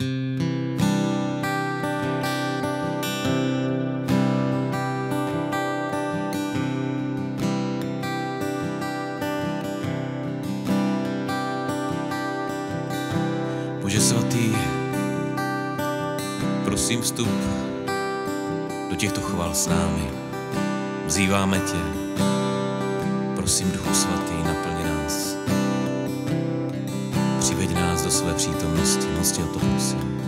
Bože svatý, prosím vstup do těchto chval s námi. Vzýváme tě, prosím Duchu svatý. nás do své přítomnosti. Moc tě o to prosím.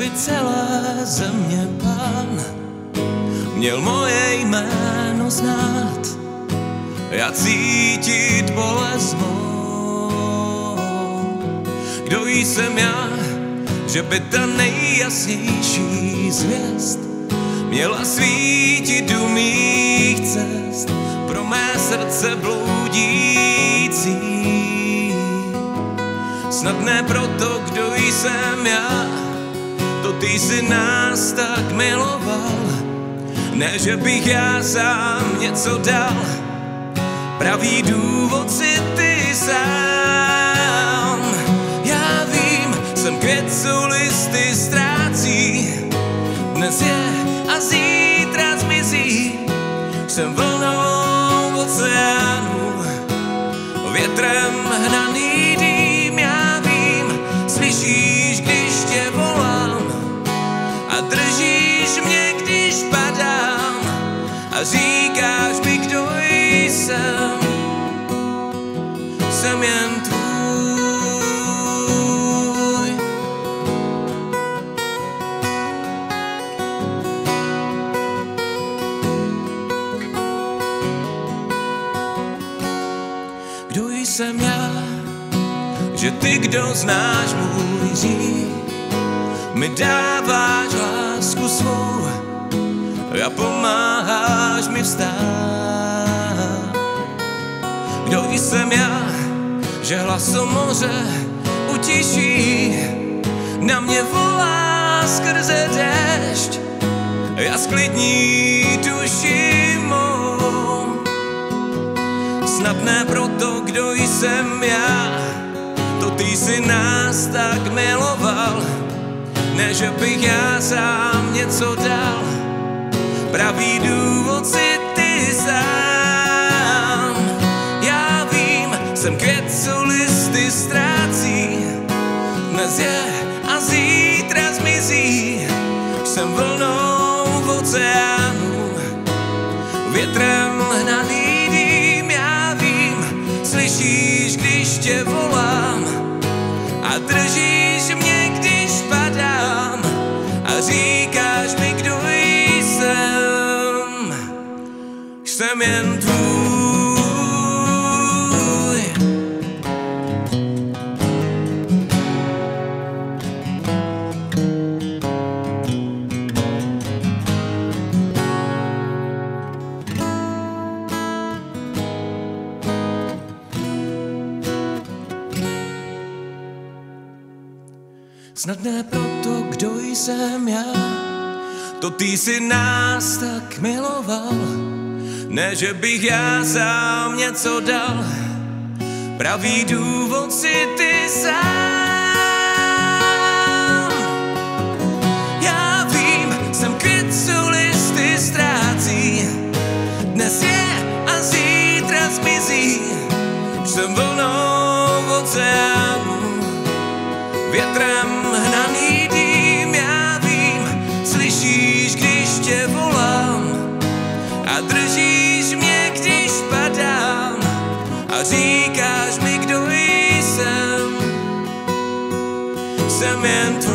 By celé země pán měl moje jméno znát, já cítit bolest mou. Kdo jsem já, že by ta nejjasnější zvěst měla svítit u mých cest pro mé srdce bloudící. Snad ne proto, kdo jsem já, ty si nás tak miloval. Ne, že bych já sám něco dal, pravý důvod si ty sám. Já vím, jsem květ, co listy ztrácí, dnes je a zítra zmizí. Jsem vlnou oceánu, větrem hnaný držíš mě, když padám a říkáš mi, kdo jsem, jsem jen tvůj. Kdo jsem já, že ty, kdo znáš můj řík, mi dáváš lásku svou a pomáháš mi vstát. Kdo jsem já, že hlasom moře utiší, na mě volá skrze déšť, já sklidní duši mou. Snad ne proto, kdo jsem já, to ty si nás tak miloval, ne, že bych já sám něco dal, pravý důvod si ty sám. Já vím, jsem květ, co listy ztrácí, dnes je a zítra zmizí. Jsem vlnou v oceánu, větrem hnaný já vím, slyšíš, když tě volám a držíš Jsem jen tvůj. Snad ne proto, kdo jsem já, to ty si nás tak miloval, ne, že bych já sám něco dal, pravý důvod si ty sám. Já vím, jsem květ, co listy ztrácí, dnes je a zítra zmizí, jsem vlnou oceánu, větrem jsem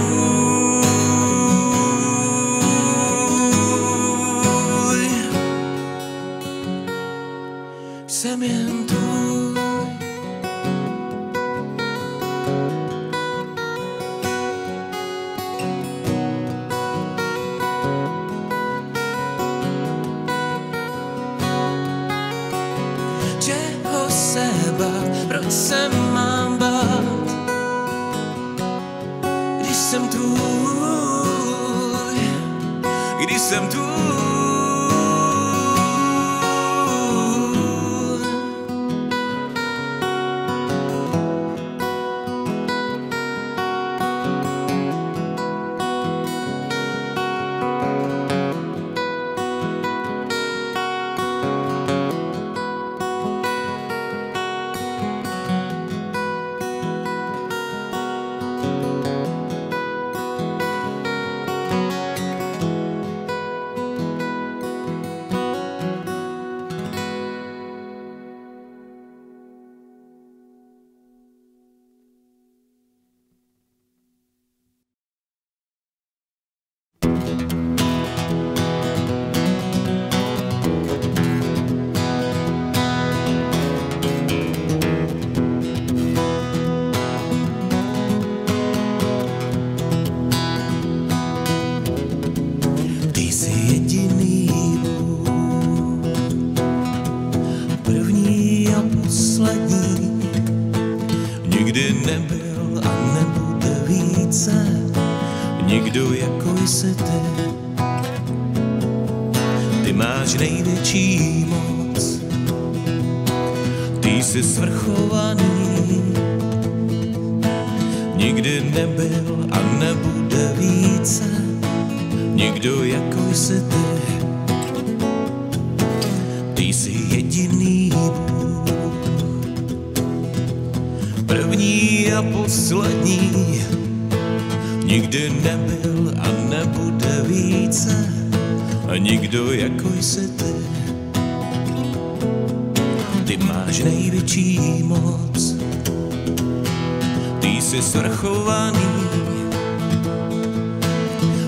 jsi svrchovaný,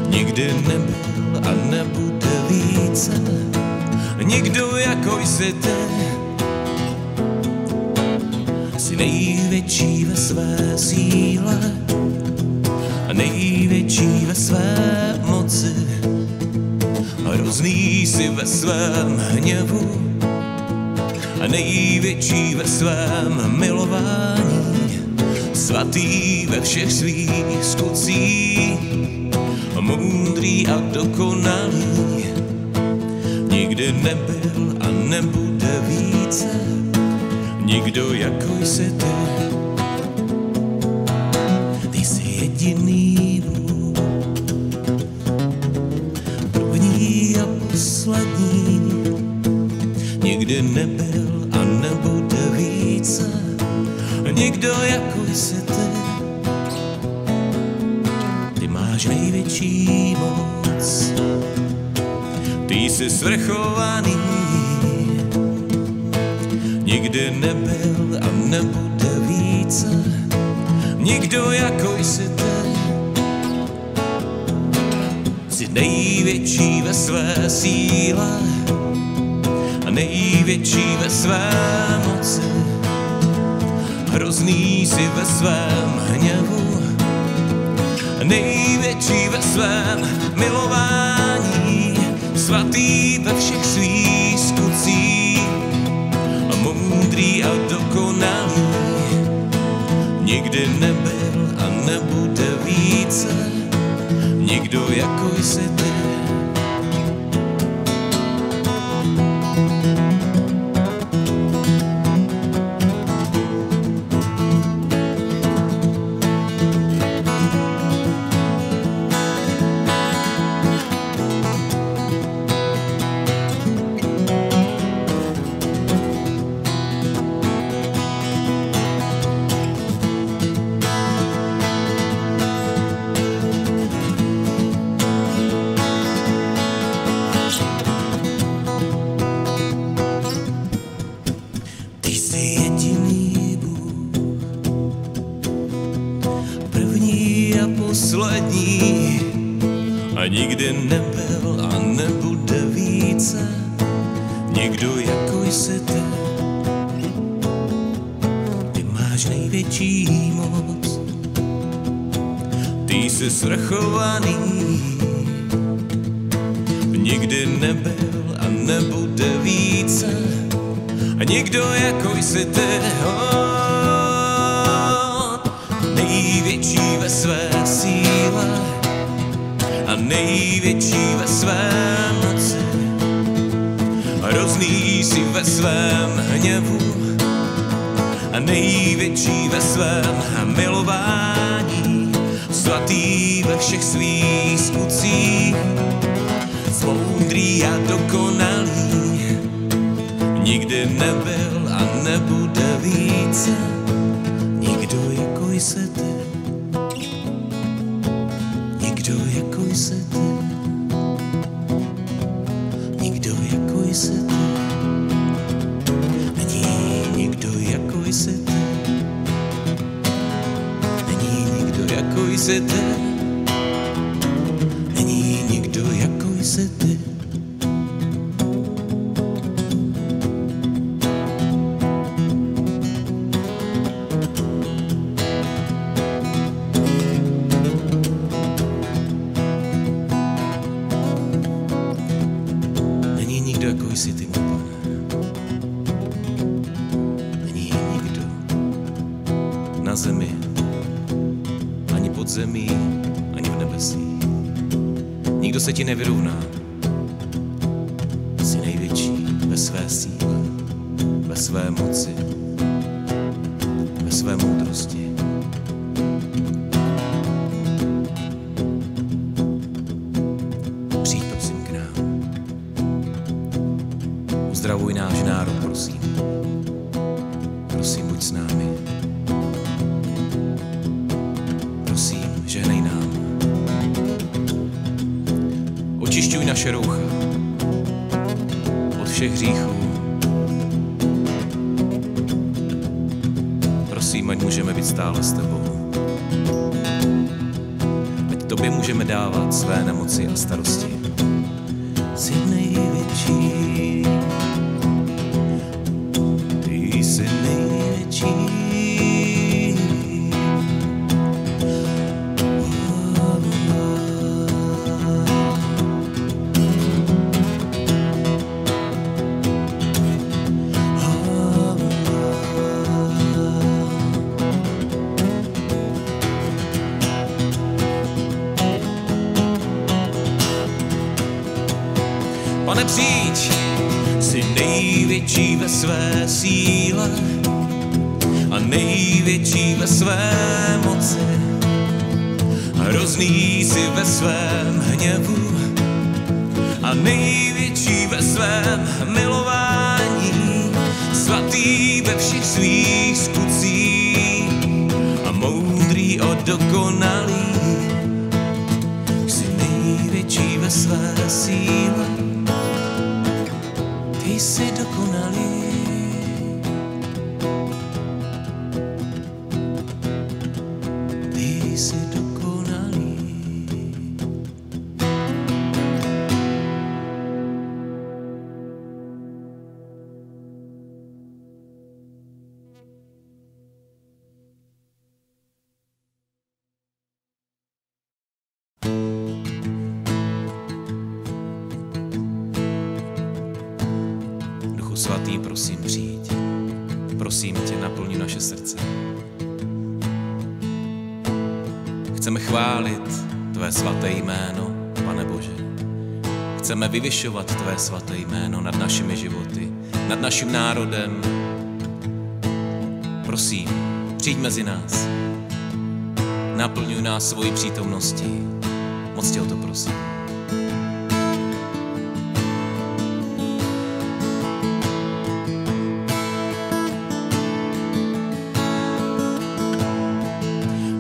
nikdy nebyl a nebude více, nikdo jako jsi ty. Jsi největší ve své síle a největší ve své moci. Hrozný jsi ve svém hněvu a největší ve svém milování. Svatý ve všech svých skutcích, moudrý a dokonalý. Nikdy nebyl a nebude více, nikdo jako jsi ty. Ty jsi jediný Bůh, první a poslední. Nikdy nebyl svrchovaný, nikdy nebyl a nebude více, nikdo jako jsi ty. Jsi největší ve své síle a největší ve své moci. Hrozný jsi ve svém hněvu, největší ve svém milování, svatý ve všech svých skutcích, a moudrý a dokonalý. Nikdy nebyl a nebude více, nikdo jako jsi ty. Největší ve své síle a největší ve své moci. Hrozný jsi ve svém hněvu a největší ve svém milování. Svatý ve všech svých skutcích, moudrý a dokonalý. Nikdy nebyl a nebude více, jako jsi. Nikdo jako jsi ty. Nikdo jako jsi ty. Není nikdo jako jsi ty. Není nikdo jako jsi ty. Své síle a největší ve své moci. Hrozný jsi ve svém hněvu a největší ve svém milování. Svatý ve všech svých skutcích a moudrý o dokonalý. Jsi největší ve své síle ty jsi dokonalý. Vyvyšovat Tvé svaté jméno nad našimi životy, nad naším národem. Prosím, přijď mezi nás. Naplňuj nás svojí přítomností. Moc tě o to prosím.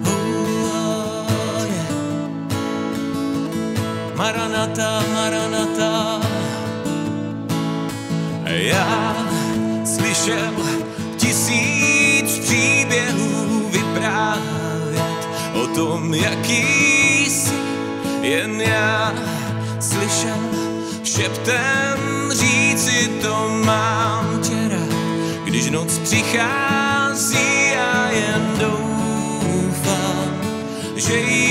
Oh, yeah. Šeptem říci to mám tě rád, když noc přichází a jen doufám, že jsi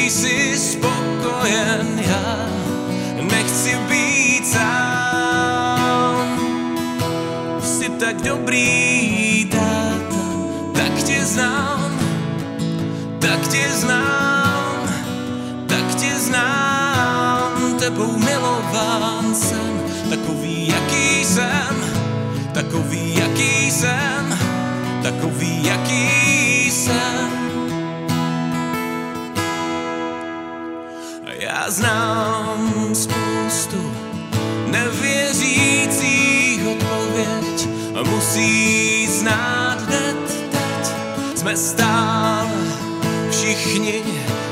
takový, jaký jsem, takový, jaký jsem. A já znám spoustu nevěřících odpověď musí znát hned teď. Jsme stále všichni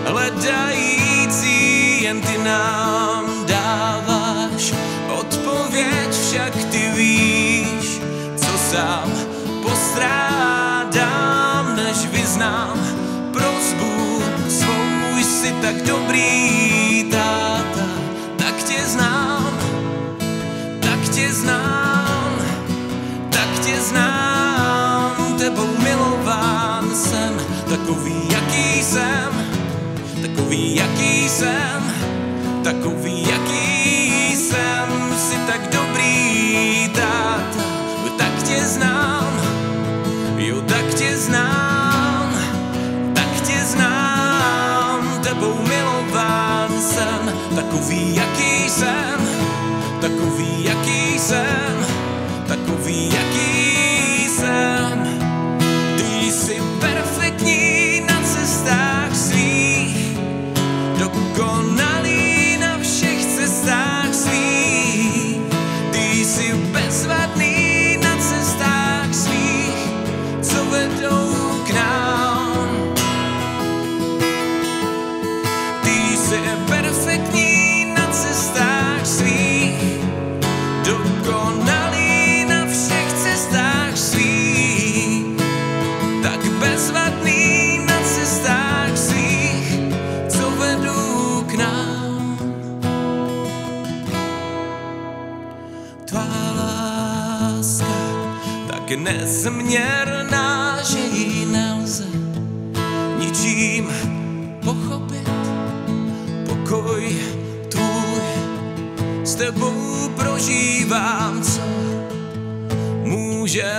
hledající, jen ty nám Takový, jaký jsem, takový, jaký jsem, takový, jaký jsem, si tak dobrý táta, tak tě znám, jo, tak tě znám, tak tě znám, tebou milován jsem, takový, jaký jsem, takový, jaký jsem, takový, jaký bezměrná, že ji nelze ničím pochopit. Pokoj tvůj s tebou prožívám, co může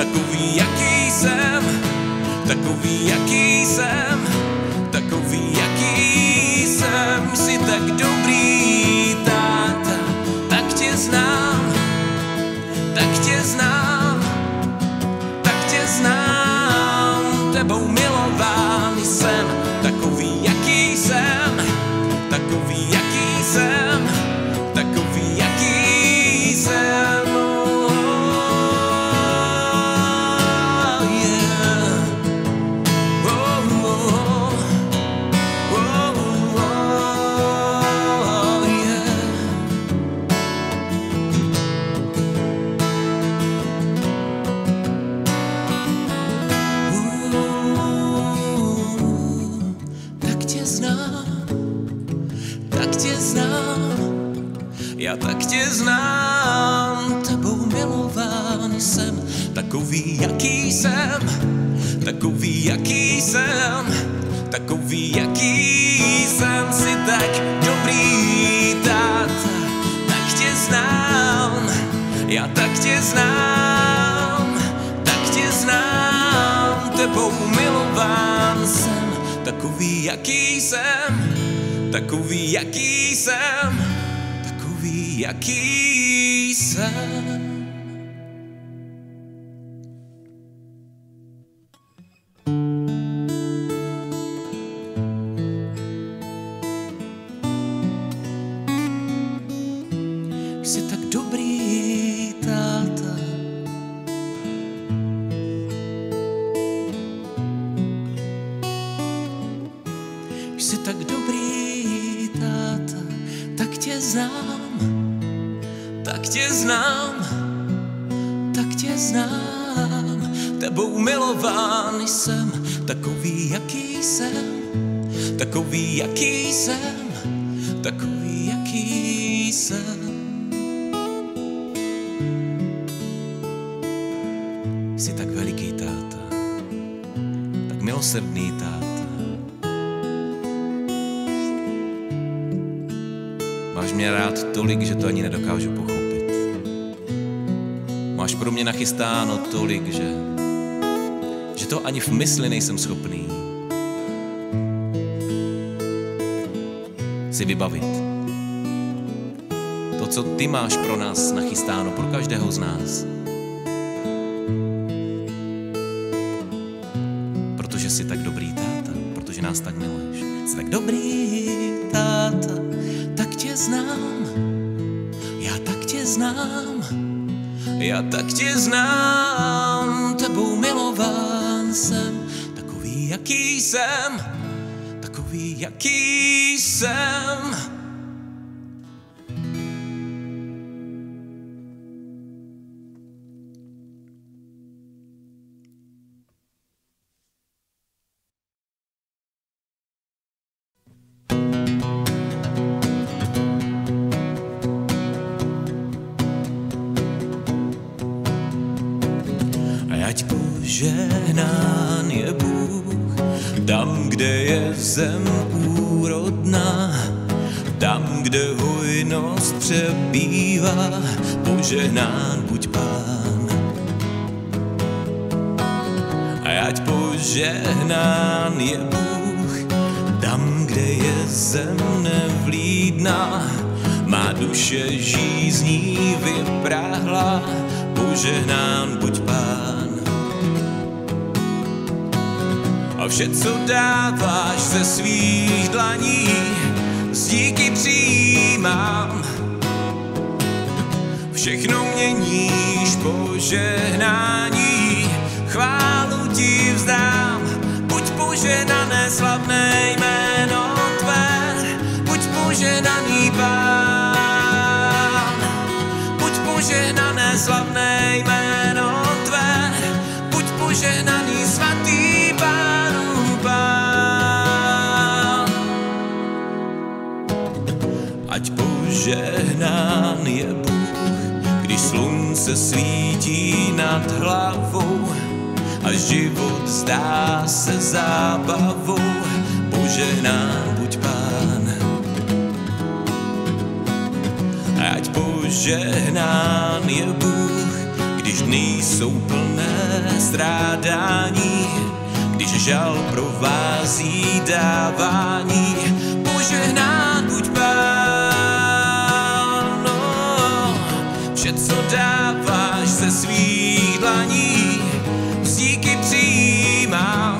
Takový, jaký jsem, takový, jaký jsem. jaký jsem, takový, jaký jsem si tak dobrý táta. Tak tě znám, já tak tě znám, tak tě znám, tebou milován jsem. Takový, jaký jsem, takový, jaký jsem, takový, jaký jsem. milosrdný táta. Máš mě rád tolik, že to ani nedokážu pochopit. Máš pro mě nachystáno tolik, že, že to ani v mysli nejsem schopný si vybavit. To, co ty máš pro nás nachystáno, pro každého z nás, Ať požehnán je Bůh, tam, kde je zem úrodná, tam, kde hojnost přebývá, požehnán buď Pán. A ať požehnán je Bůh, tam, kde je zem nevlídná, má duše žízní vypráhla, požehnán buď Pán. Vše, co dáváš ze svých dlaní, z díky přijímám. Všechno měníš požehnání, chválu ti vzdám. Buď požehnané slavné jméno tvé, buď požehnaný Pán. Buď požehnané slavné jméno tvé, buď požehnaný Požehnán je Bůh, když slunce svítí nad hlavou a život zdá se zábavou, požehnán buď Pán. Ať požehnán je Bůh, když dny jsou plné strádání, když žal provází dávání, požehnán dáváš ze svých dlaní, z díky přijímám.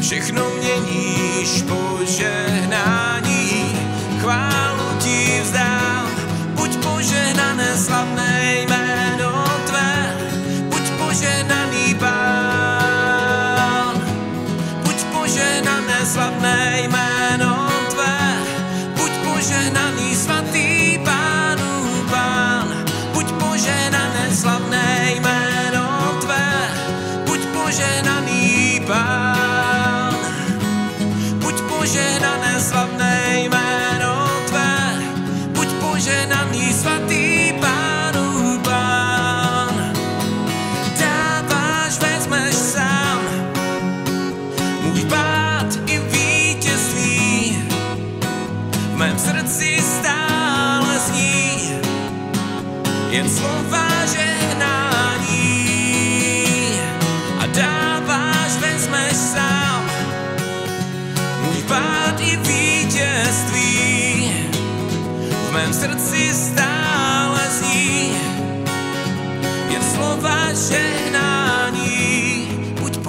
Všechno měníš požehnání, chválu ti vzdám. Buď požehnané slavné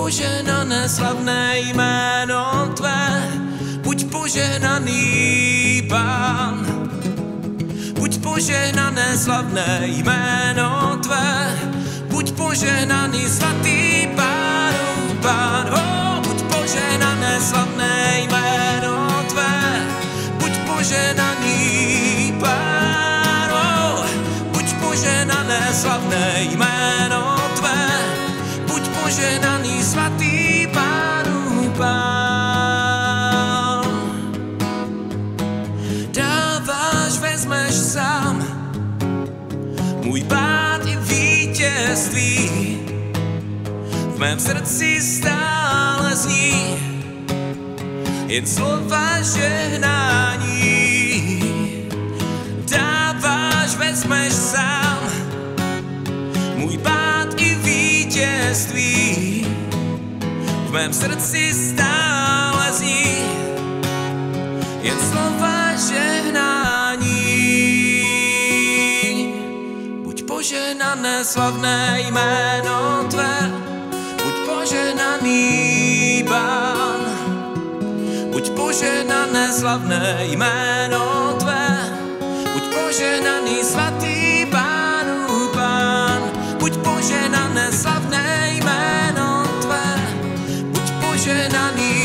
požehnané slavné jméno tvé, buď požehnaný Pán. Buď požehnané slavné jméno tvé, buď požehnaný svatý Pánu Pán. Oh, buď požehnané slavné jméno tvé, buď požehnaný Pán. Oh, buď požehnané slavné jméno požehnaný svatý Pánu Pán. Dáváš, vezmeš sám, můj pád i vítězství, v mém srdci stále zní, jen slova žehnání. Dáváš, vezmeš sám, můj pád i vítězství, v mém srdci stále zní, jen slova žehnání. Buď požehnané slavné jméno tvé, buď požehnaný Pán. Buď požehnané slavné jméno tvé, buď požehnaný svatý Pánu Pán. Buď požehnané slavné jméno 却拿你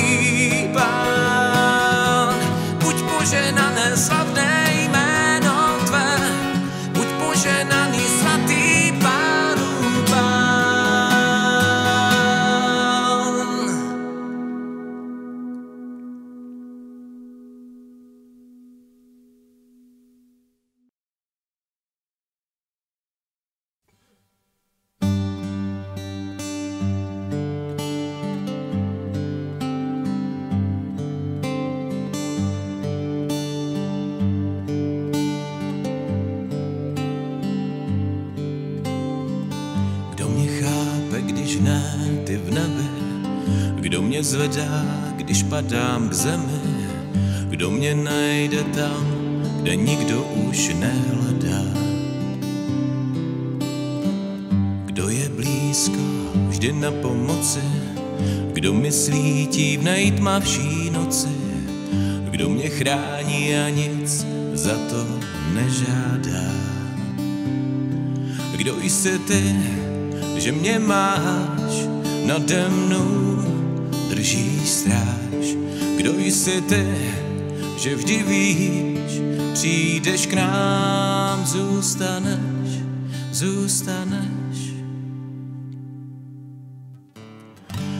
padám k zemi? Kdo mě najde tam, kde nikdo už nehledá? Kdo je blízko, vždy na pomoci? Kdo mi svítí v nejtmavší noci? Kdo mě chrání a nic za to nežádá? Kdo jsi ty, že mě máš nade mnou, držíš stráž? Kdo jsi ty, že vždy víš, přijdeš k nám, zůstaneš, zůstaneš?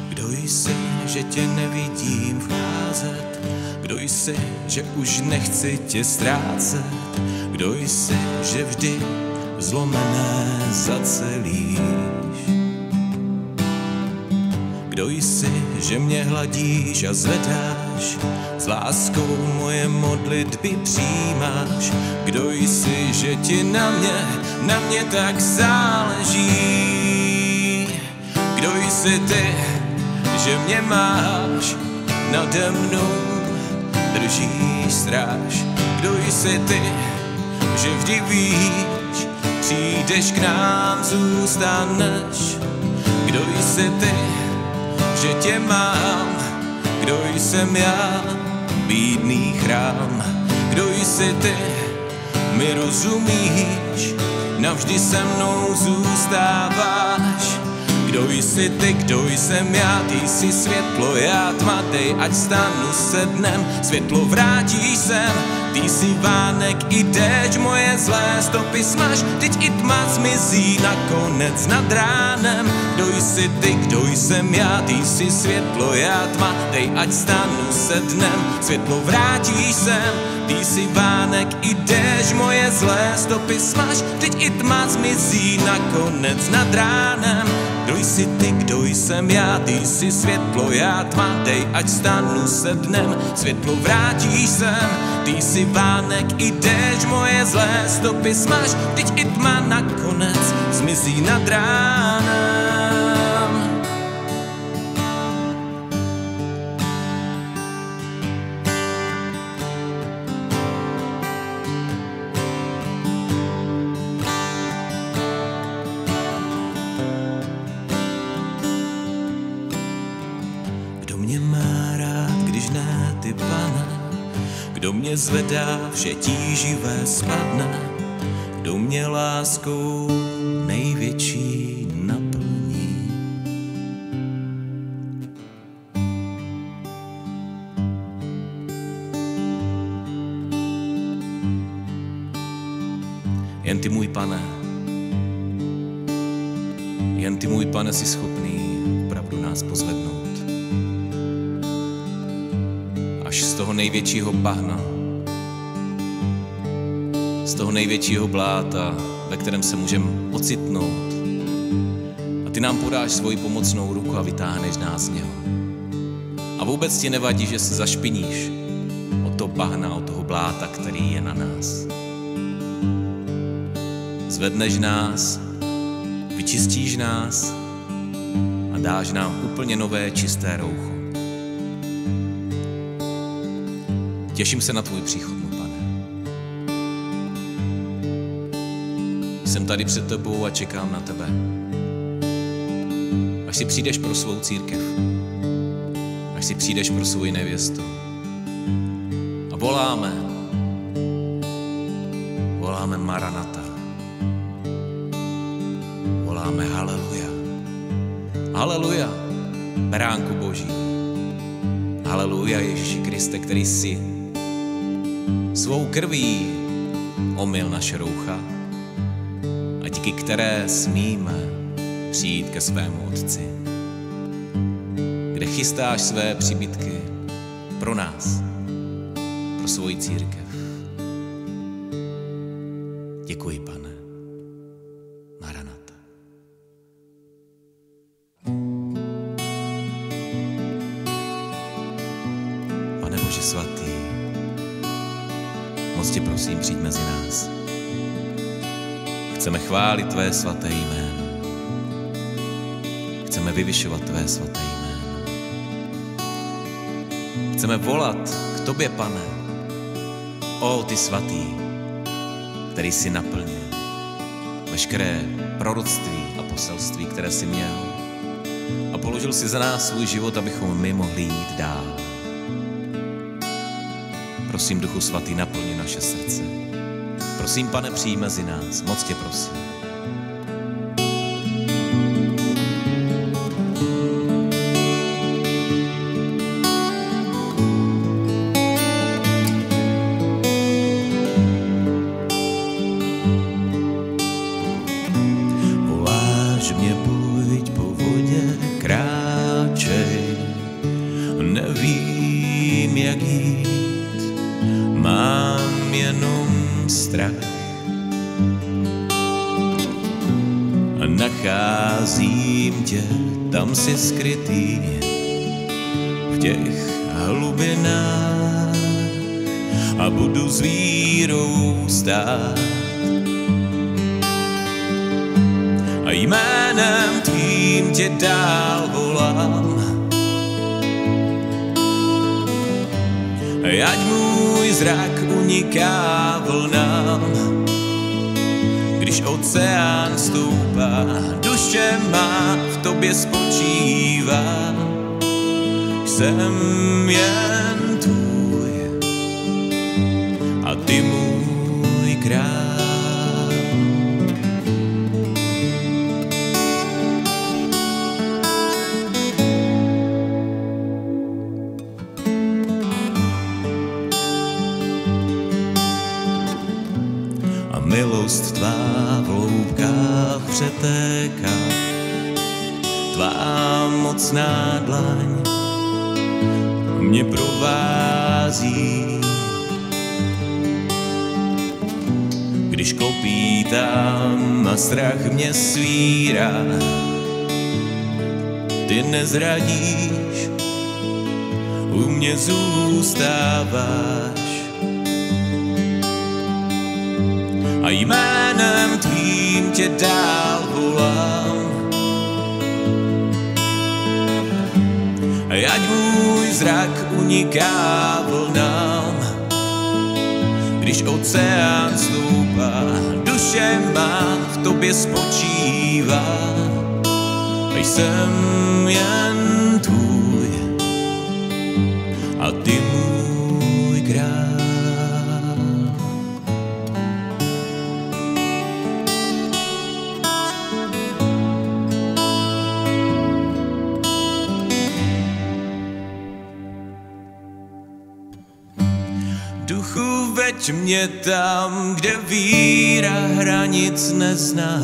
Kdo jsi, že tě nevidím vcházet? Kdo jsi, že už nechci tě ztrácet? Kdo jsi, že vždy zlomené zacelíš? Kdo jsi, že mě hladíš a zvedáš? S láskou moje modlitby přijímáš. Kdo jsi, že ti na mě, na mě tak záleží? Kdo jsi ty, že mě máš nade mnou? držíš stráž. Kdo jsi ty, že vždy víš, přijdeš k nám, zůstaneš. Kdo jsi ty, že tě mám, kdo jsem já, bídný chrám. Kdo jsi ty, mi rozumíš, navždy se mnou zůstáváš. Kdo jsi ty, kdo jsem já, ty jsi světlo, já tma, dej, ať stanu se dnem, světlo vrátíš sem, ty jsi vánek i déč, moje zlé stopy smaž, teď i tma zmizí nakonec nad ránem. Kdo jsi ty, kdo jsem já, ty jsi světlo, já tma, dej, ať stanu se dnem, světlo vrátíš sem, ty jsi vánek i déž, moje zlé stopy smaž, teď i tma zmizí nakonec nad ránem. Kdo jsi ty, kdo jsem já, ty jsi světlo, já tma, dej, ať stanu se dnem, světlo vrátíš sem, ty jsi vánek, i jdeš moje zlé stopy smaž, teď i tma nakonec zmizí nad ránem. Zvedá, vše tíživé spadne, kdo mě láskou největší naplní. Jen ty, můj pane, jen ty, můj pane, jsi schopný opravdu nás pozvednout. až z toho největšího bahna, toho největšího bláta, ve kterém se můžeme ocitnout. A ty nám podáš svoji pomocnou ruku a vytáhneš nás z něho. A vůbec ti nevadí, že se zašpiníš od toho bahna, od toho bláta, který je na nás. Zvedneš nás, vyčistíš nás a dáš nám úplně nové čisté roucho. Těším se na tvůj příchod, Jsem tady před tebou a čekám na tebe. Až si přijdeš pro svou církev. Až si přijdeš pro svou nevěstu. A voláme. Voláme Maranata. Voláme Haleluja. Haleluja. Beránku Boží. Haleluja Ježíši Kriste, který jsi svou krví omyl naše roucha díky které smíme přijít ke svému Otci, kde chystáš své přibytky pro nás, pro svoji církev. Děkuji, chválit tvé svaté jméno. Chceme vyvyšovat Tvé svaté jméno. Chceme volat k Tobě, pane. O, Ty svatý, který si naplnil veškeré proroctví a poselství, které si měl a položil si za nás svůj život, abychom my mohli jít dál. Prosím, Duchu Svatý, naplni naše srdce. Prosím, pane, přijím mezi nás. Moc tě prosím. Tobě spočívá. Jsem jen tvůj a ty můj král. Mocná dlaň mě provází. Když kopítám a strach mě svírá, ty nezradíš, u mě zůstáváš. a jménem tvým tě dál volám. Ať můj zrak uniká vlnám, když oceán stoupá, duše má v tobě spočívá. Jsem jen veď mě tam, kde víra hranic nezná.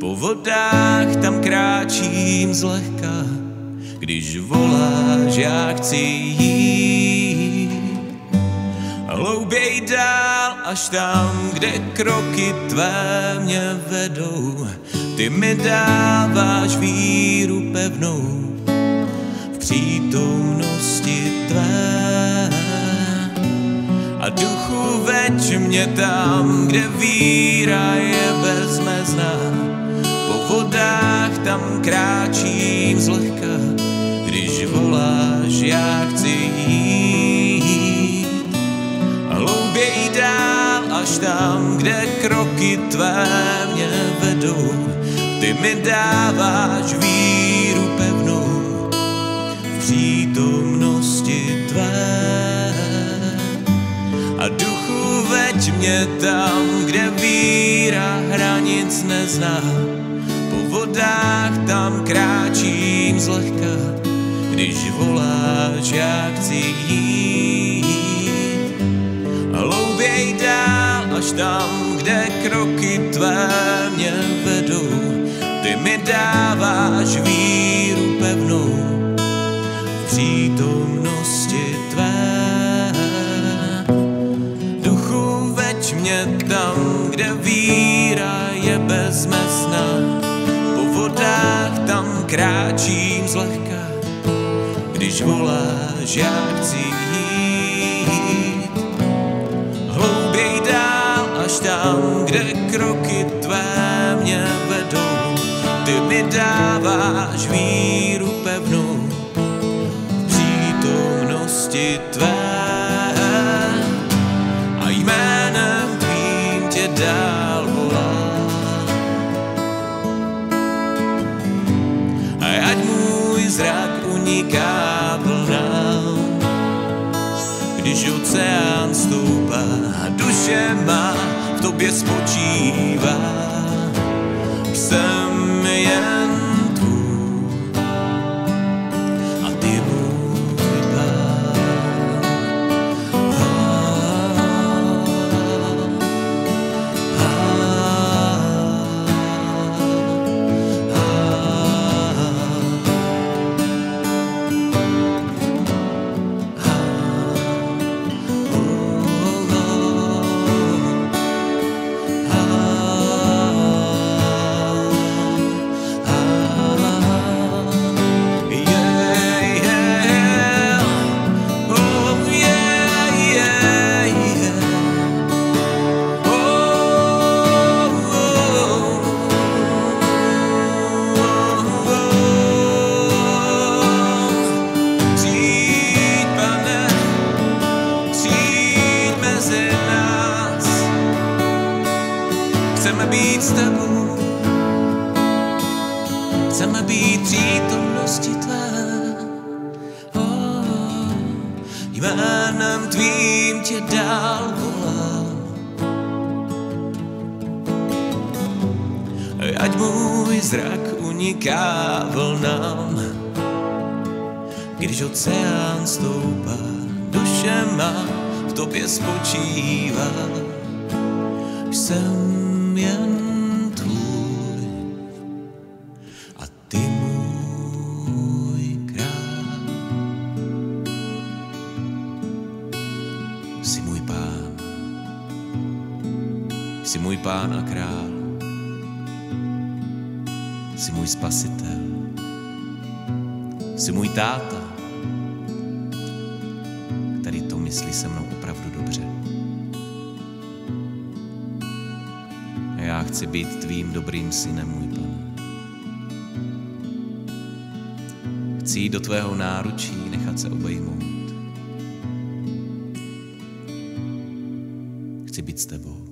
Po vodách tam kráčím zlehka, když voláš, já chci jít. Hlouběj dál až tam, kde kroky tvé mě vedou. Ty mi dáváš víru pevnou v přítomnosti tvé. Veď mě tam, kde víra je bezmezná. Po vodách tam kráčím zlehka, když voláš, já chci jít. A hlouběji dál až tam, kde kroky tvé mě vedou. Ty mi dáváš víru pevnou v přítomnosti tvé. Duchu veď mě tam, kde víra hranic nezná. Po vodách tam kráčím zlehka, když voláš, já chci jít. Hlouběj dál až tam, kde kroky tvé mě vedou. Ty mi dáváš víru pevnou voláš, já chci jít. Hlouběj dál až tam, kde kroky tvé mě vedou. Ty mi dáváš víru oceán stoupá, duše má v tobě spočívá. Jsem jen uniká vlnám, když oceán stoupá, duše má v tobě spočívá. Jsem jen a ty můj jsi můj pán a král, táta, který to myslí se mnou opravdu dobře. A já chci být tvým dobrým synem, můj pane. Chci jít do tvého náručí, nechat se obejmout. Chci být s tebou.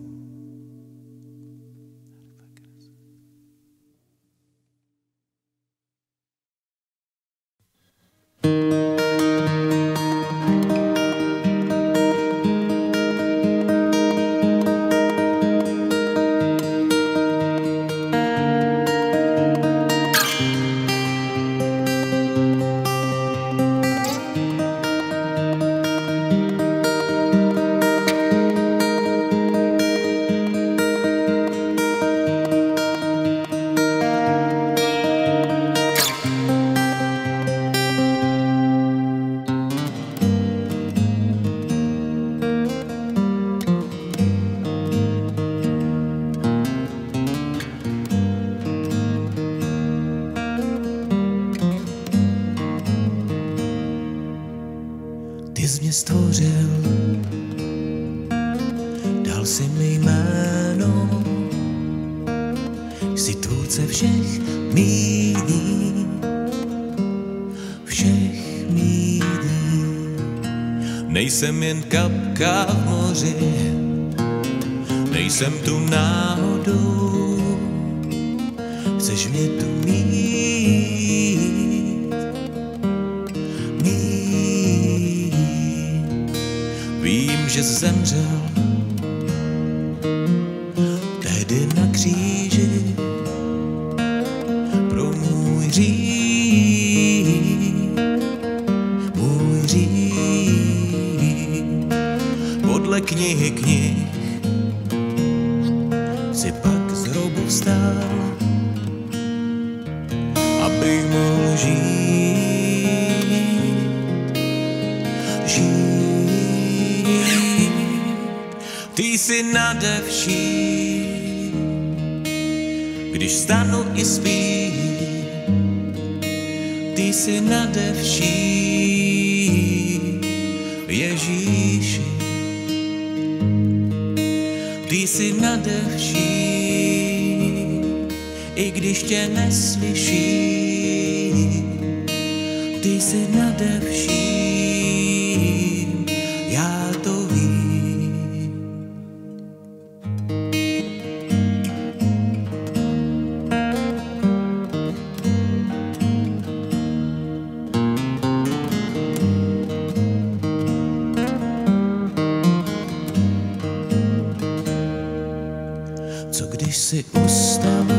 když si ustanu,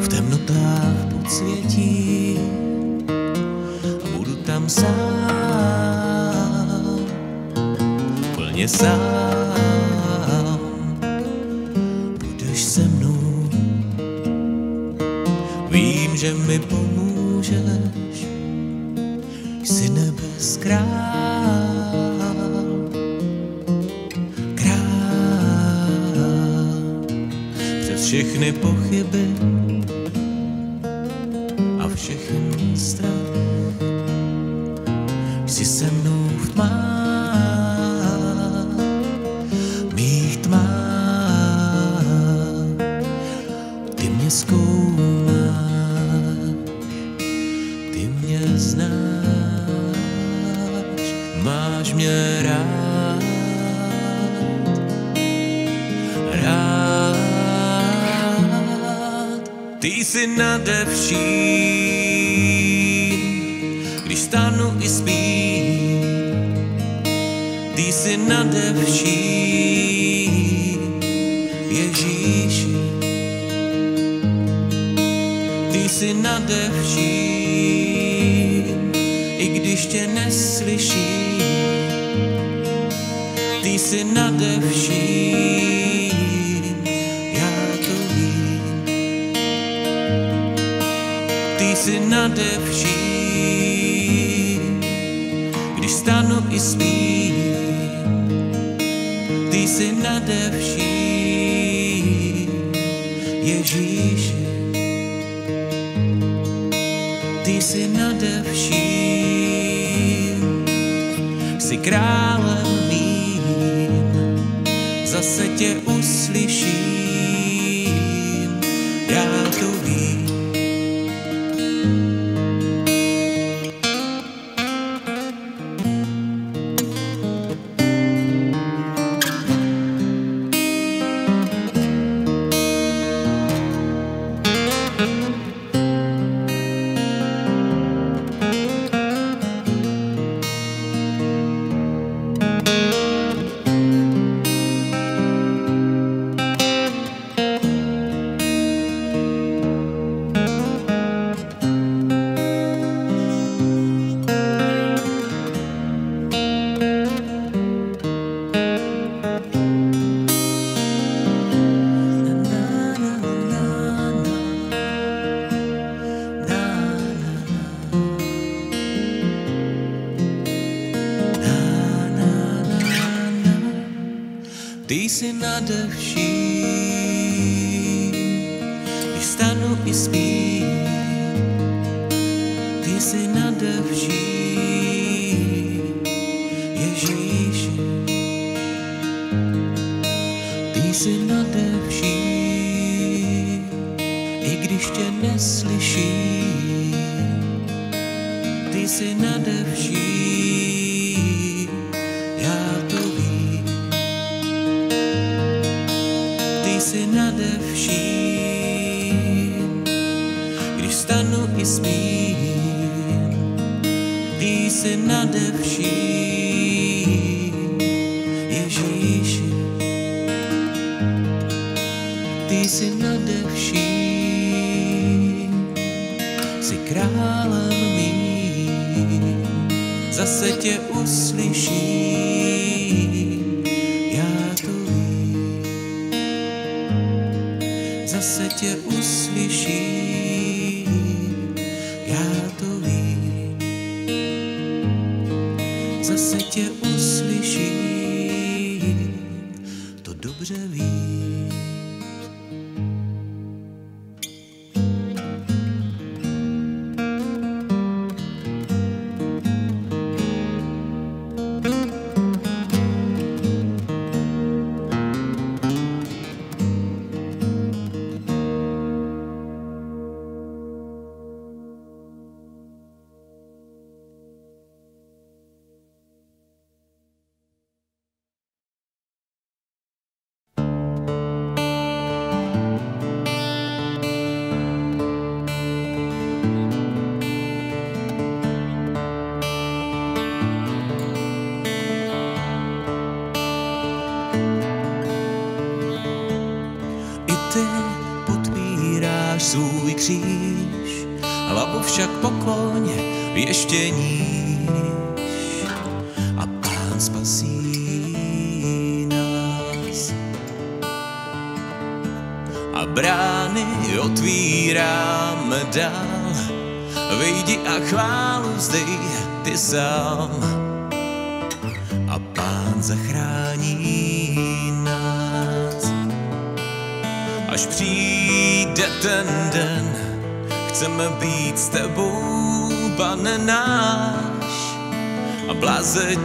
v temnotách podsvětí a budu tam sám, plně sám, budeš se mnou. Vím, že mi pomůžeš. не. ty jsi nade vším, když stanu i spím, ty jsi nade vším, Ježíš, ty jsi nade vším, i když tě neslyším, ty jsi nade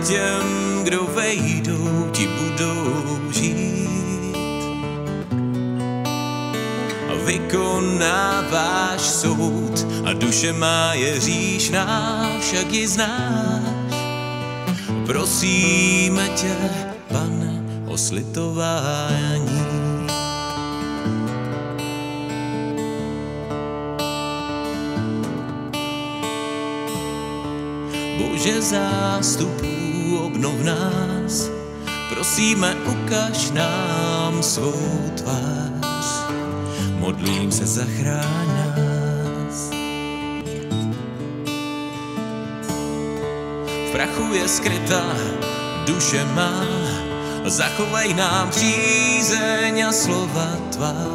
těm, kdo vejdou, ti budou žít. A vykonáváš soud a duše má Ježíš náš, jak ji znáš. Prosíme tě, pane, o slitování. Bože zástupů obnov nás, prosíme ukaž nám svou tvář, modlím se zachráň nás. V prachu je skrytá duše má, zachovej nám přízeň a slova tvá,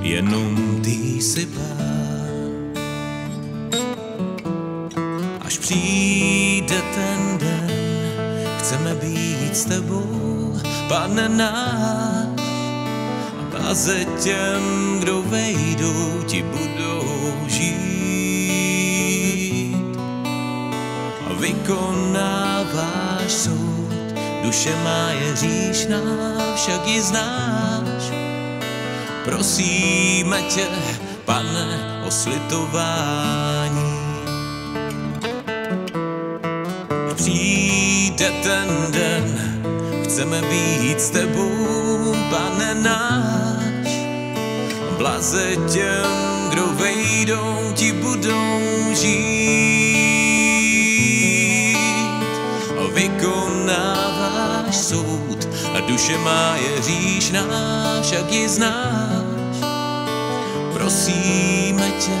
jenom ty si pán. Až přijde ten chceme být s tebou, pane náš. A baze těm, kdo vejdou, ti budou žít. A vykonáváš soud, duše má Ježíš náš, však ji znáš. Prosíme tě, pane, o slitování. Ten den, chceme být s tebou, pane náš. Blaze těm, kdo vejdou, ti budou žít. Vykonáváš soud a duše má Ježíš náš, jak ji znáš. Prosíme tě,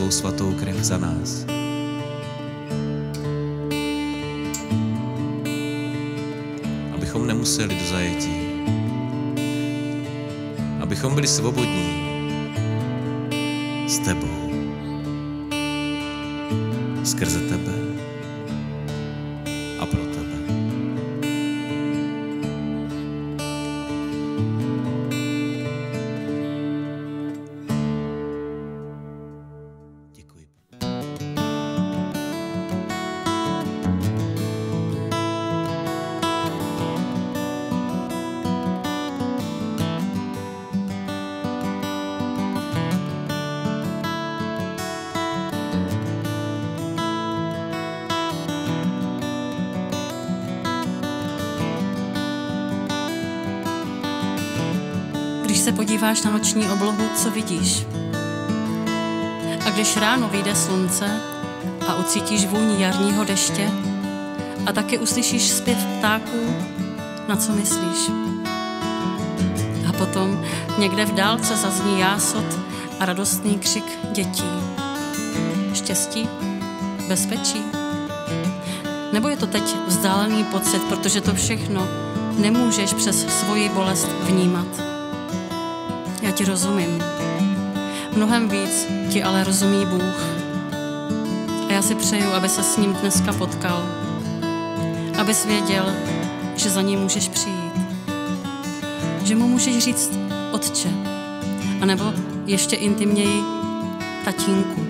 svou svatou krev za nás. Abychom nemuseli do zajetí. Abychom byli svobodní se podíváš na noční oblohu, co vidíš? A když ráno vyjde slunce a ucítíš vůni jarního deště a taky uslyšíš zpěv ptáků, na co myslíš? A potom někde v dálce zazní jásot a radostný křik dětí. Štěstí? Bezpečí? Nebo je to teď vzdálený pocit, protože to všechno nemůžeš přes svoji bolest vnímat? Ti rozumím. Mnohem víc ti ale rozumí Bůh. A já si přeju, aby se s ním dneska potkal. abys věděl, že za ním můžeš přijít. Že mu můžeš říct otče, anebo ještě intimněji tatínku.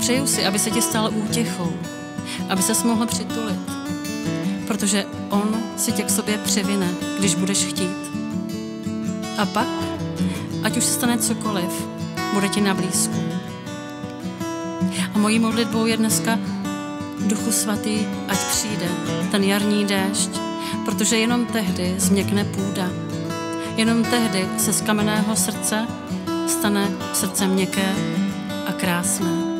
Přeju si, aby se ti stal útěchou, aby se mohl přitulit, protože on si tě k sobě přivine, když budeš chtít. A pak, ať už se stane cokoliv, bude ti na blízku. A mojí modlitbou je dneska Duchu Svatý, ať přijde ten jarní déšť, protože jenom tehdy změkne půda. Jenom tehdy se z kamenného srdce stane srdce měkké a krásné.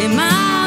in my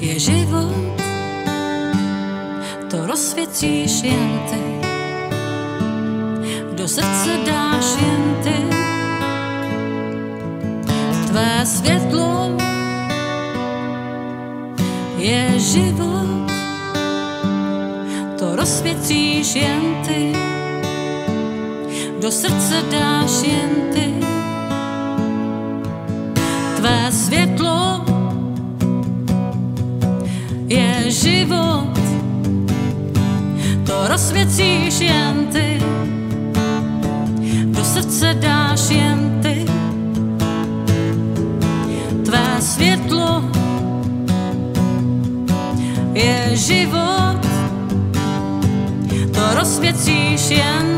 je život, to rozsvětíš jen ty, do srdce dáš jen ty, tvé světlo je život, to rozsvětíš jen ty, do srdce dáš jen ty, tvé světlo život, to rozsvěcíš jen ty, do srdce dáš jen ty. Tvé světlo je život, to rozsvěcíš jen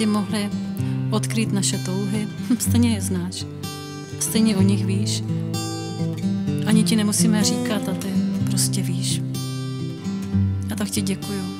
ti mohli odkrýt naše touhy. Hm, stejně je znáš. Stejně o nich víš. Ani ti nemusíme říkat a ty prostě víš. A tak ti děkuju.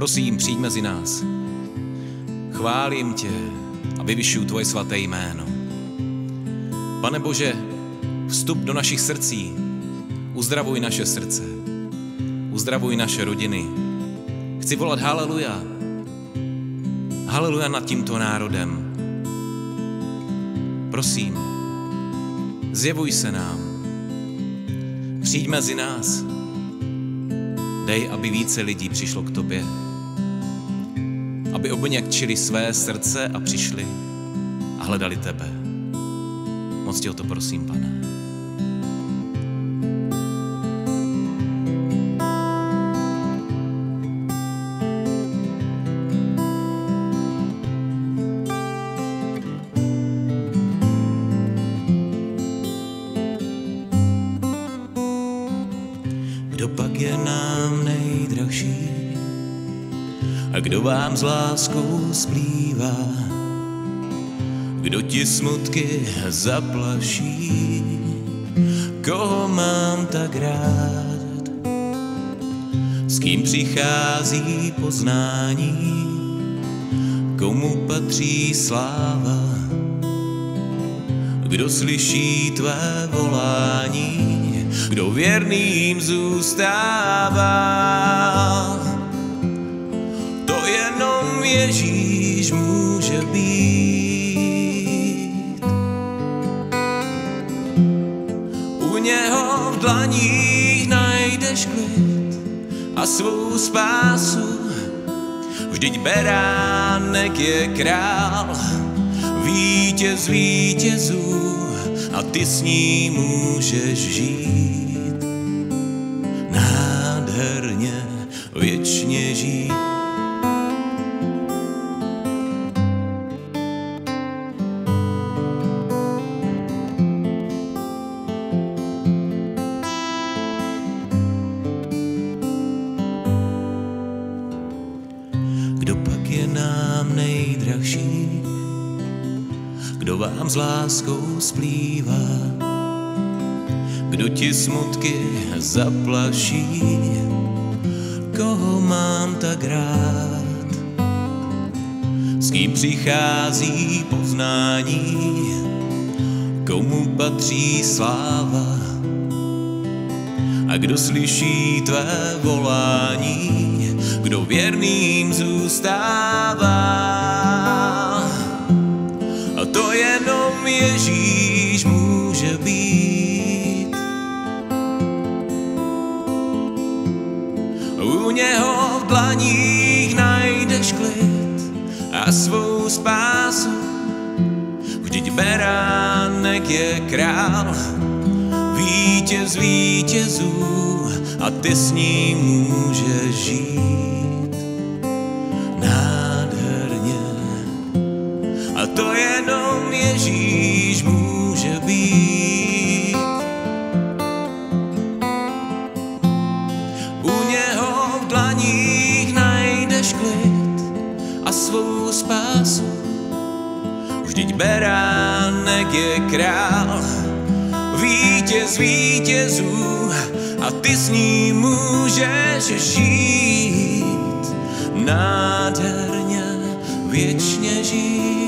Prosím, přijď mezi nás. Chválím tě a vyvyšuju tvoje svaté jméno. Pane Bože, vstup do našich srdcí, uzdravuj naše srdce, uzdravuj naše rodiny. Chci volat haleluja, haleluja nad tímto národem. Prosím, zjevuj se nám, přijď mezi nás, dej, aby více lidí přišlo k tobě, aby obněkčili své srdce a přišli a hledali tebe. Moc tě o to prosím, pane. Vám s láskou splývá? Kdo ti smutky zaplaší? Koho mám tak rád? S kým přichází poznání? Komu patří sláva? Kdo slyší tvé volání? Kdo věrným zůstává? Ježíš může být. U něho v dlaních najdeš klid a svou spásu. Vždyť beránek je král, vítěz vítězů a ty s ním můžeš žít. Nádherně, věčně žít. Láskou splývá? Kdo ti smutky zaplaší? Koho mám tak rád? S kým přichází poznání? Komu patří sláva? A kdo slyší tvé volání? Kdo věrným zůstává? Ježíš může být. U něho v dlaních najdeš klid a svou spásu. Vždyť beránek je král, vítěz vítězů a ty s ním můžeš žít. Beránek je král, vítěz vítězů a ty s ním můžeš žít. Nádherně, věčně žít.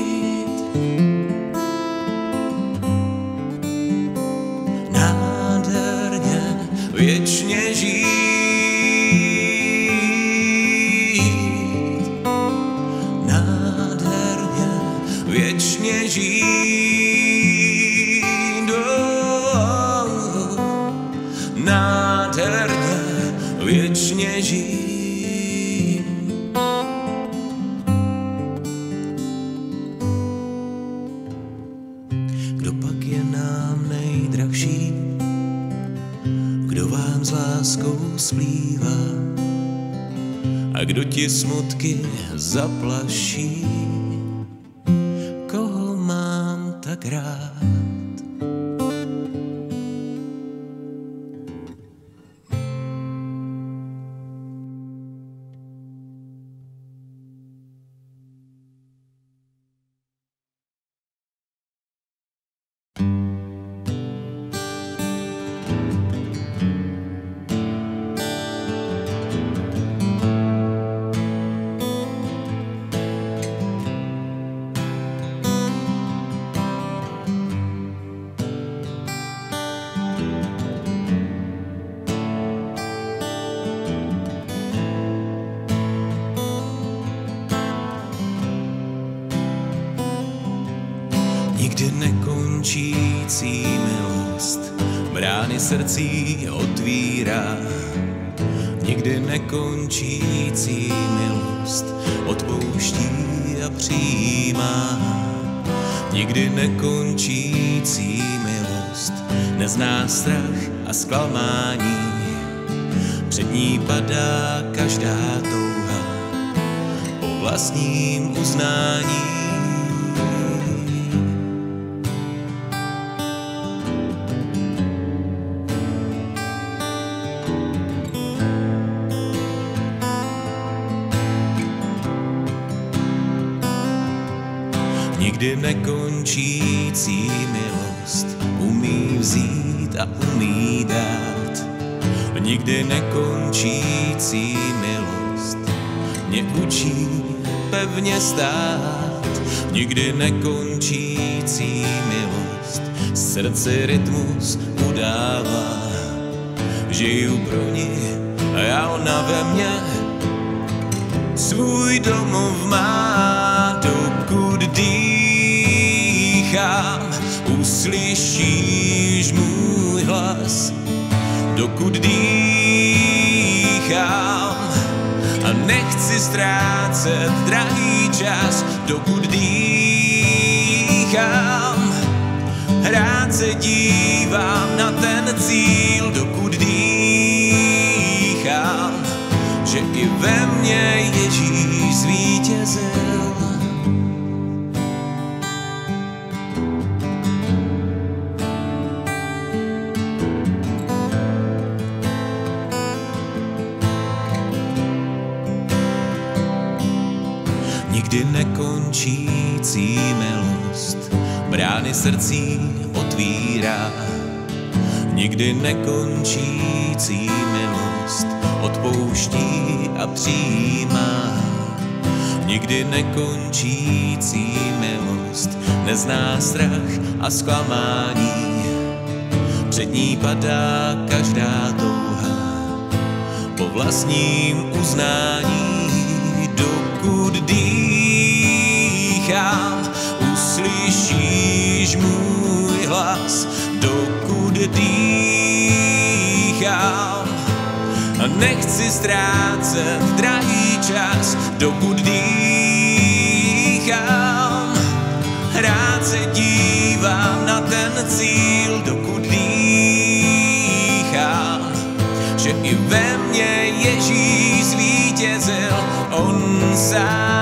Kdo ti smutky zaplaší? Vlastním uznání. Nikdy nekončící milost umí vzít a umí dát. Nikdy nekončící milost mě učí pevně stát. Nikdy nekončící milost srdce rytmus udává. Žiju pro ní a já ona ve mně svůj domov má, dokud dýchám, uslyšíš můj hlas, dokud dýchám a nechci ztrácet drahý čas, dokud dýchám. Rád se dívám na ten cíl, dokud dýchám, že i ve mně Ježíš zvítězil. Srdcí otvírá. Nikdy nekončící milost odpouští a přijímá. Nikdy nekončící milost nezná strach a zklamání. Před ní padá každá touha po vlastním uznání, dokud dýchám, uslyšíš můj hlas, dokud dýchám. Nechci ztrácet drahý čas, dokud dýchám. Rád se dívám na ten cíl, dokud dýchám že i ve mně Ježíš zvítězil, on sám.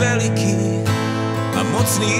Veliký a mocný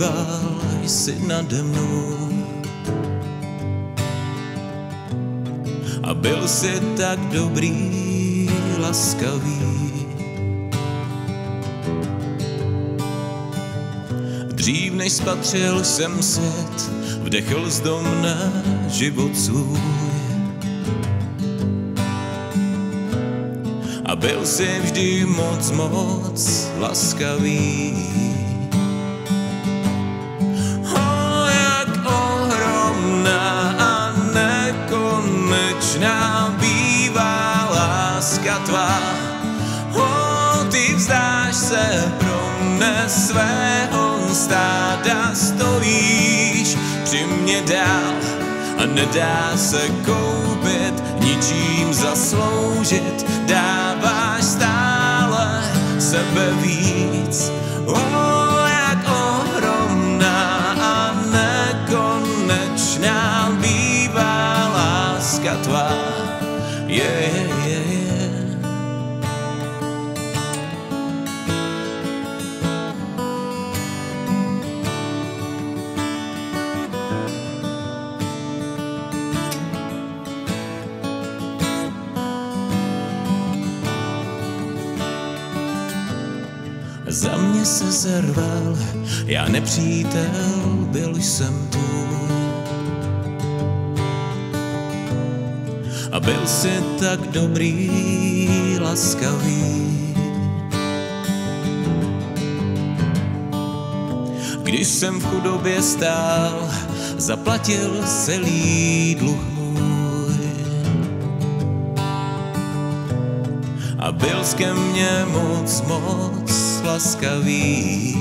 zpíval jsi nade mnou. A byl jsi tak dobrý, laskavý. Dřív než spatřil jsem svět, vdechl z domna život svůj. A byl jsi vždy moc, moc laskavý. Svého stáda, stojíš při mě dál a nedá se koupit, ničím zasloužit, dáváš stále sebe víc. O, já nepřítel, byl jsem tvůj. A byl jsi tak dobrý, laskavý. Když jsem v chudobě stál, zaplatil celý dluh můj. A byl jsi ke mně moc, moc laskavý.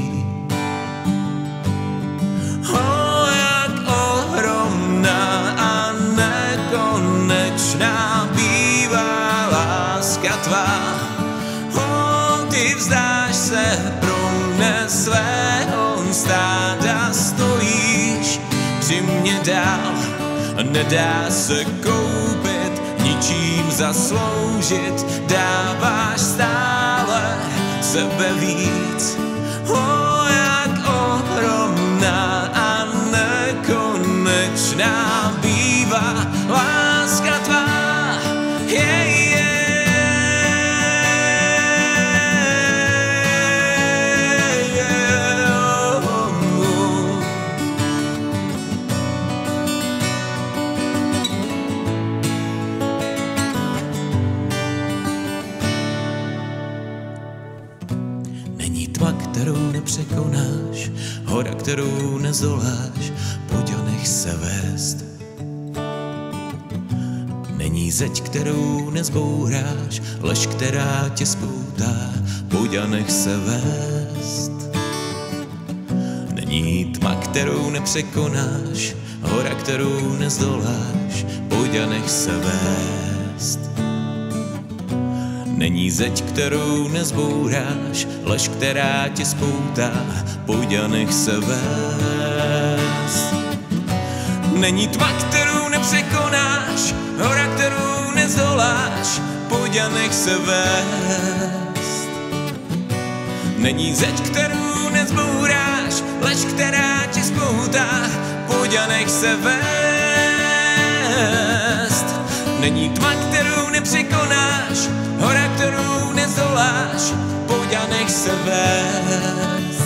Nedá se koupit, ničím zasloužit, dáváš stále sebe víc. O, kterou nezdoláš, pojď a nech se vést. Není zeď, kterou nezbouráš, lež, která tě spoutá, pojď a nech se vést. Není tma, kterou nepřekonáš, hora, kterou nezdoláš, pojď a nech se vést. Není zeď, kterou nezbouráš, lež, která tě spoutá, pojď a nech se vést. Není tma, kterou nepřekonáš, hora, kterou nezdoláš, pojď a nech se vést. Není zeď, kterou nezbouráš, lež, která tě spoutá, pojď a nech se vést. Není tma, kterou nepřekonáš, hora, kterou nezdoláš, pojď a nech se vést.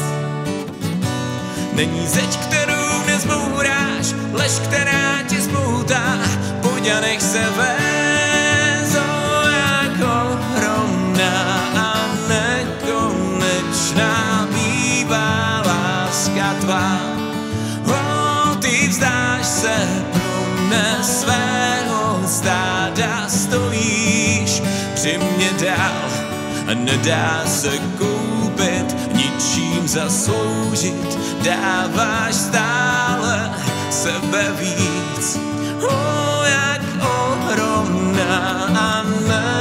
Není zeď, kterou nezbouráš, lež, která tě spoutá, pojď a nech se vést. O, jak ohromná a nekonečná bývá láska tvá. O, ty vzdáš se pro mne svého stáda, stojíš při mě dál a nedá se koupit, ničím zasloužit, dáváš stále sebe víc. O, jak ohromná a nekonečná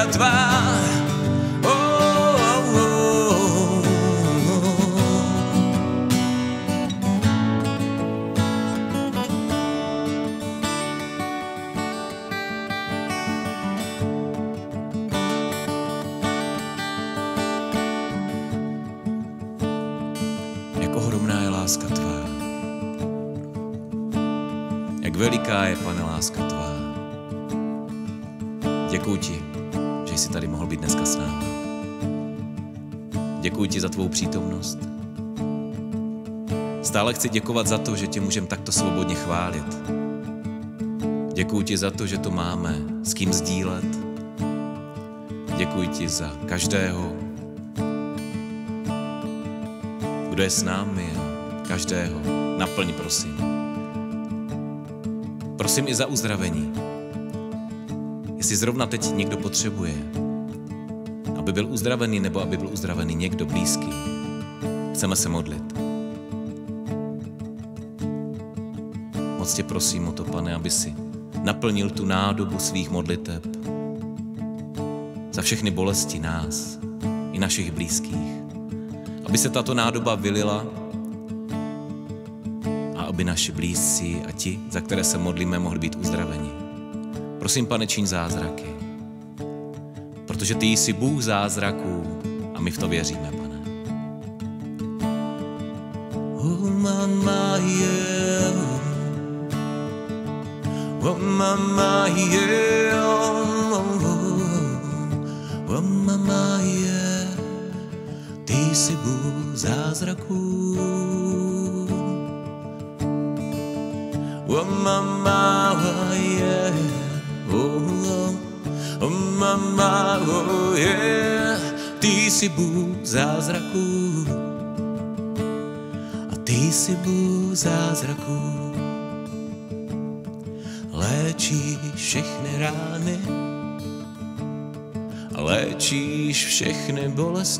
láska tvá. Děkuji ti za tvou přítomnost. Stále chci děkovat za to, že tě můžem takto svobodně chválit. Děkuji ti za to, že to máme s kým sdílet. Děkuji ti za každého, kdo je s námi a každého. Naplň, prosím. Prosím i za uzdravení. Jestli zrovna teď někdo potřebuje, byl uzdravený nebo aby byl uzdravený někdo blízký, chceme se modlit. Moc tě prosím o to, pane, aby si naplnil tu nádobu svých modliteb za všechny bolesti nás i našich blízkých. Aby se tato nádoba vylila a aby naši blízcí a ti, za které se modlíme, mohli být uzdraveni. Prosím, pane, čiň zázraky. Protože ty jsi Bůh zázraků a my v to věříme,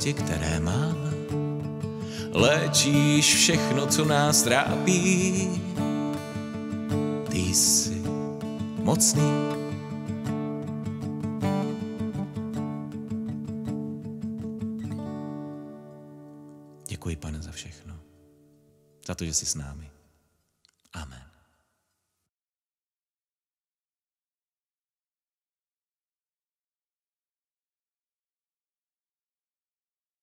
bolesti, které máme. Léčíš všechno, co nás trápí. Ty jsi mocný. Děkuji, pane, za všechno. Za to, že jsi s námi. Amen.